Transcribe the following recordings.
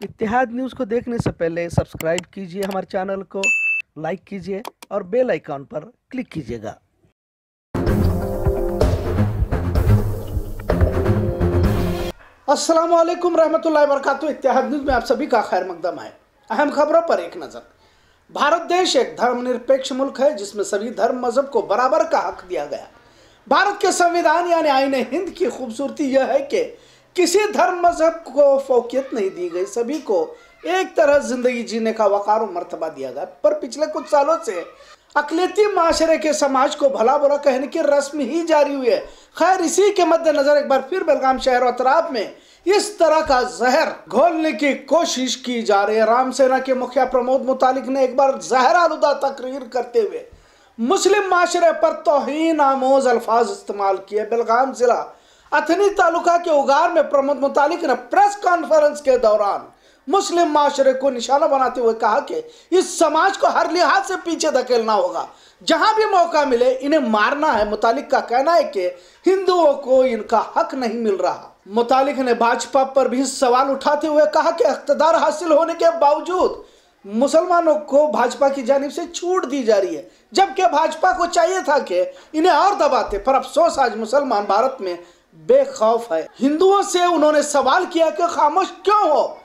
इतिहाद news को देखने से पहले सब्सक्राइब कीजिए हमारे चैनल को, लाइक कीजिए और बेल आइकॉन पर क्लिक कीजिएगा। अस्सलाम वालेकुम रहमतुल्लाहि वबरकातुहू। इत्तेहाद न्यूज़ में आप सभी का खैर मकदम है। अहम खबरों पर एक नज़र। भारत देश एक धर्मनिरपेक्ष मुल्क है, जिसमें सभी धर्म मज़हब को बराबर का हक दिया गया। भारत के संविधान यानी आईन हिंद की खूबसूरती यह है कि किसी धर्म मज़हब को फोकियत नहीं दी गई। सभी को एक तरह ज़िंदगी जीने का वकार और मर्तबा दिया गया। पर पिछले कुछ सालों से अकलीती माशरे के समाज को भला बुरा कहने की रस्म ही जारी हुई है। खैर, इसी के मद्देनजर एक बार फिर बेलगाम शहर और अतराब में इस तरह का जहर घोलने की कोशिश की जा रही है। रामसेना के मुखिया प्रमोद मुतालिक ने एक बार जहर आलूदा तकरीर करते हुए मुस्लिम माशरे पर तोहन आमोज अल्फाज इस्तेमाल किए। बेलगाम जिला अथनी तालुका के उगार में प्रमोद मुतालिक ने प्रेस कॉन्फ्रेंस के दौरान मुस्लिम माशरे को निशाना बनाते हुए कहा कि इस समाज को हर लिहाज से पीछे धकेलना होगा। जहाँ भी मौका मिले, इन्हें मारना है। मुतालिक का कहना है कि हिंदुओं को इनका हक नहीं मिल रहा। मुतालिक ने भाजपा पर भी सवाल उठाते हुए कहा कि इकतदार हासिल होने के बावजूद मुसलमानों को भाजपा की जानब से छूट दी जा रही है। जबकि भाजपा को चाहिए था कि इन्हें और दबाते, पर अफसोस, आज मुसलमान भारत में बेखौफ है। हिंदुओं से उन्होंने सवाल किया कि खामोश क्यों हो?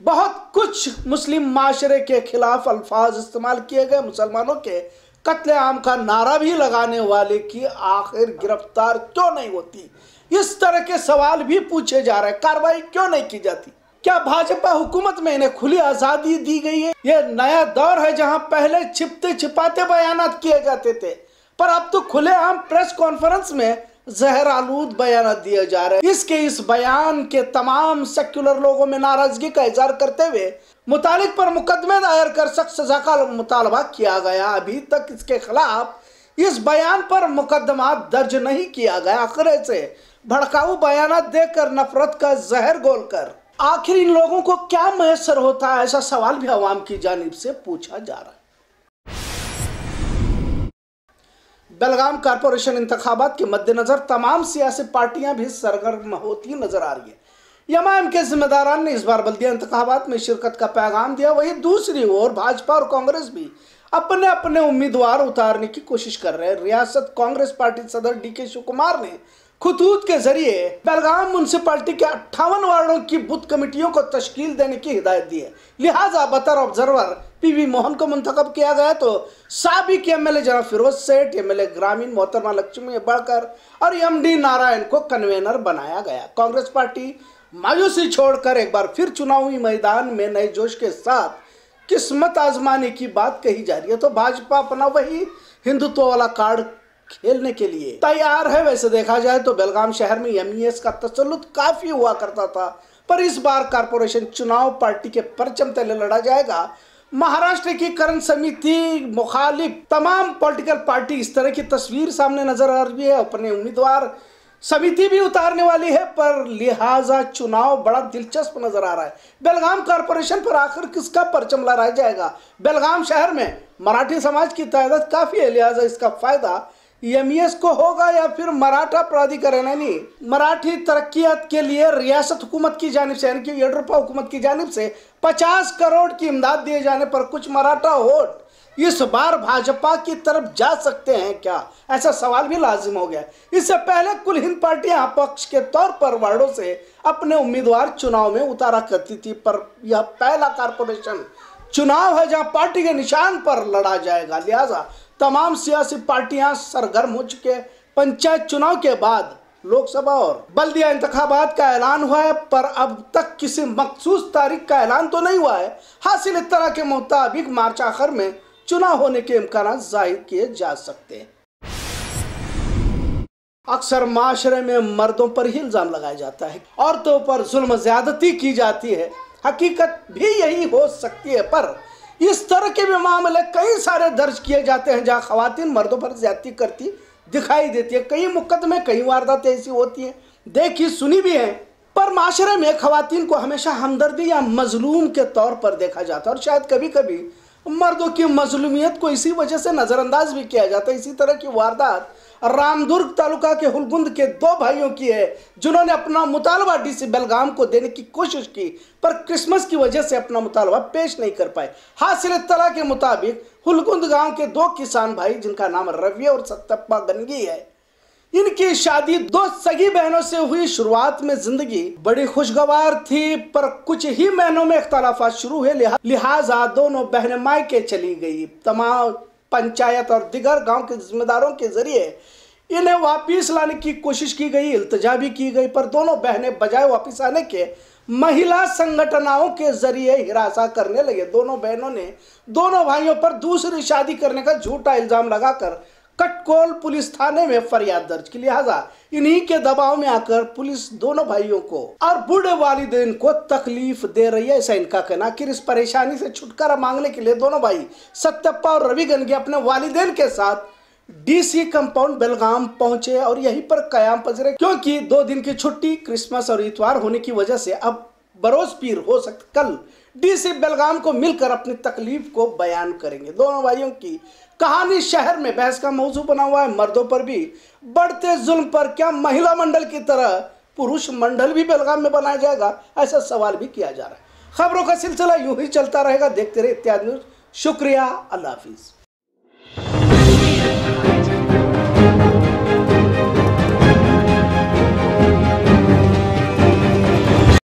बहुत कुछ मुस्लिम माशरे के खिलाफ अल्फाज इस्तेमाल किए गए। मुसलमानों के कत्ले आम का नारा भी लगाने वाले की आखिर गिरफ़्तार क्यों नहीं होती? इस तरह के सवाल भी पूछे जा रहे कार्रवाई क्यों नहीं की जाती? क्या भाजपा हुकूमत में इन्हें खुली आज़ादी दी गई है? यह नया दौर है जहाँ पहले छिपते छिपाते बयान किए जाते थे। पर अब तो खुलेआम प्रेस कॉन्फ्रेंस में जहर आलूद बयान दिए जा रहे इसके इस बयान के तमाम सेक्युलर लोगों में नाराज़गी का इजहार करते हुए मुतालिक पर मुकदमे दायर कर सख्त सजा का मुतालबा किया गया। अभी तक इसके खिलाफ इस बयान पर मुकदमा दर्ज नहीं किया गया। आखिर से भड़काऊ बयान देकर नफरत का जहर गोल कर आखिर इन लोगों को क्या मैसर होता है? ऐसा सवाल भी अवाम की जानब से पूछा जा रहा है। बेलगाम कारपोरेशन इंतबात के मद्देनजर तमाम सियासी पार्टियाँ भी सरगर्म होती नज़र आ रही है। यमाम के जिम्मेदारान ने इस बार बल्दिया इंतबात में शिरकत का पैगाम दिया। वही दूसरी ओर भाजपा और कांग्रेस भी अपने अपने उम्मीदवार उतारने की कोशिश कर रहे हैं। रियासत कांग्रेस पार्टी सदर डी के शिव ने खुतूत के ज़रिए बेलगाम म्यूनसिपालिटी के अट्ठावन वार्डों की बुथ कमेटियों को तश्कील देने की हिदायत दी है। लिहाजा बतर ऑब्जर्वर पीवी मोहन को मुंतखब किया गया तो सबक एम एल ए जरा फिरोज सेठ एम एल ए ग्रामीण मोहतरमा लक्ष्मी बढ़कर और एम डी नारायण को कन्वेनर बनाया गया। कांग्रेस पार्टी मायूसी छोड़कर एक बार फिर चुनावी मैदान में नए जोश के साथ किस्मत आजमाने की बात कही जा रही है। तो भाजपा अपना वही हिंदुत्व वाला कार्ड खेलने के लिए। तैयार है वैसे देखा जाए तो बेलगाम शहर में एम का तसल्लुत काफ़ी हुआ करता था। पर इस बार कारपोरेशन चुनाव पार्टी के परचम तले लड़ा जाएगा। महाराष्ट्र की करण समिति मुखालिफ तमाम पॉलिटिकल पार्टी इस तरह की तस्वीर सामने नज़र आ रही है। अपने उम्मीदवार समिति भी उतारने वाली है, पर लिहाजा चुनाव बड़ा दिलचस्प नज़र आ रहा है। बेलगाम कारपोरेशन पर आखिर किसका परचम लहराया जाएगा? बेलगाम शहर में मराठी समाज की तादाद काफ़ी है, लिहाजा इसका फ़ायदा एमईएस को होगा या फिर मराठा प्राधिकरण, यानी मराठी तरक्यात के लिए रियासत हुकूमत की जानब से, यानी कि येडुरप्पा हुकूमत की जानब से 50 करोड़ की इमदाद दिए जाने पर कुछ मराठा वोट इस बार भाजपा की तरफ़ जा सकते हैं क्या? ऐसा सवाल भी लाजिम हो गया। इससे पहले कुल हिंद पार्टियाँ पक्ष के तौर पर वार्डों से अपने उम्मीदवार चुनाव में उतारा करती थी, पर यह पहला कारपोरेशन चुनाव है जहाँ पार्टी के निशान पर लड़ा जाएगा। लिहाजा तमाम सियासी पार्टियाँ सरगर्म हो चुके पंचायत चुनाव के बाद लोकसभा और बल्दिया इंतबात का ऐलान हुआ है, पर अब तक किसी मखसूस तारीख का ऐलान तो नहीं हुआ है। हासिल तरह के मुताबिक मार्च आखिर में चुनाव होने के इम्कान ज़ाहिर किए जा सकते हैं। अक्सर माशरे में मर्दों पर ही इल्ज़ाम लगाया जाता है। औरतों पर जुल्म ज्यादती की जाती है। हकीकत भी यही हो सकती है, पर इस तरह के भी मामले कई सारे दर्ज किए जाते हैं जहाँ खातन मर्दों पर ज़्यादा करती दिखाई देती है। कई मुकदमे कई वारदातें ऐसी होती हैं। देखी सुनी भी हैं। पर माशरे में खातन को हमेशा हमदर्दी या मजलूम के तौर पर देखा जाता है। और शायद कभी कभी मर्दों की मजलूमियत को इसी वजह से नज़रअंदाज भी किया जाता है। इसी तरह की वारदात रामदुर्ग तालुका के हुलगुंद के दो भाइयों की है, जिन्होंने अपना मुतालबा डीसी बेलगाम को देने की कोशिश की, पर क्रिसमस की वजह से अपना मुतालबा पेश नहीं कर पाए। हासिल तला के मुताबिक हुलगुंद गाँव के दो किसान भाई, जिनका नाम रवि और सत्तप्पा गनगी है इनकी शादी दो सगी बहनों से हुई शुरुआत में ज़िंदगी बड़ी खुशगवार थी, पर कुछ ही महीनों में इख्तलाफा शुरू हुए लिहाजा दोनों बहनें मायके चली गई। तमाम पंचायत और दिगर गाँव के जिम्मेदारों के ज़रिए इन्हें वापिस लाने की कोशिश की गई, इल्तजा भी की गई, पर दोनों बहनें बजाय वापिस आने के महिला संगठनाओं के ज़रिए हिरासा करने लगे। दोनों बहनों ने दोनों भाइयों पर दूसरी शादी करने का झूठा इल्ज़ाम लगाकर कटकोल पुलिस थाने में फरियाद दर्ज की लिहाजा इन्हीं के दबाव में आकर पुलिस दोनों भाइयों को और बूढ़े वालिदेन को तकलीफ़ दे रही है, ऐसा इनका कहना कि इस परेशानी से छुटकारा मांगने के लिए दोनों भाई सत्यप्पा और रवि गंगे अपने वालिदेन के साथ डीसी कंपाउंड बेलगाम पहुँचे और यहीं पर कयाम पजरे क्योंकि दो दिन की छुट्टी, क्रिसमस और इतवार होने की वजह से अब बरोज पीर हो सकता, कल डीसी बेलगाम को मिलकर अपनी तकलीफ़ को बयान करेंगे। दोनों भाइयों की कहानी शहर में बहस का मौजू बना हुआ है। मर्दों पर भी बढ़ते जुल्म पर क्या महिला मंडल की तरह पुरुष मंडल भी बेलगाम में बनाया जाएगा? ऐसा सवाल भी किया जा रहा है। खबरों का सिलसिला यूँ ही चलता रहेगा। देखते रहे इत्यादि न्यूज़। शुक्रिया। अल्लाह हाफिज़।